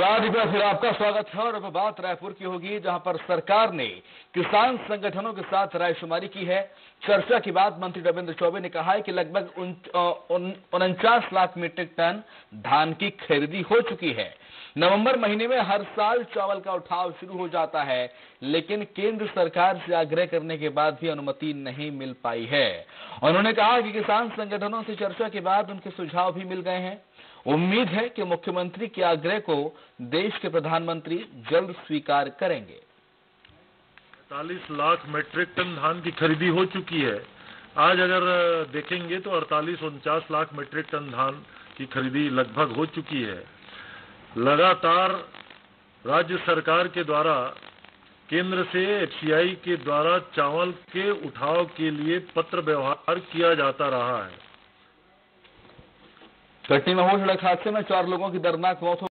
एक फिर आपका स्वागत है और अब बात रायपुर की होगी, जहाँ पर सरकार ने किसान संगठनों के साथ रायशुमारी की है। चर्चा के बाद मंत्री रविंद्र चौबे ने कहा है कि लगभग उनचास लाख मीट्रिक टन धान की खरीदी हो चुकी है। नवंबर महीने में हर साल चावल का उठाव शुरू हो जाता है, लेकिन केंद्र सरकार से आग्रह करने के बाद भी अनुमति नहीं मिल पाई है। उन्होंने कहा कि किसान संगठनों से चर्चा के बाद उनके सुझाव भी मिल गए हैं। उम्मीद है कि मुख्यमंत्री के आग्रह को देश के प्रधानमंत्री जल्द स्वीकार करेंगे। अड़तालीस लाख मीट्रिक टन धान की खरीदी हो चुकी है। आज अगर देखेंगे तो अड़तालीस उनचास लाख मीट्रिक टन धान की खरीदी लगभग हो चुकी है। लगातार राज्य सरकार के द्वारा, केंद्र से एफसीआई के द्वारा चावल के उठाव के लिए पत्र व्यवहार किया जाता रहा है। कटनी में हो सड़क हादसे में चार लोगों की दर्दनाक मौत हो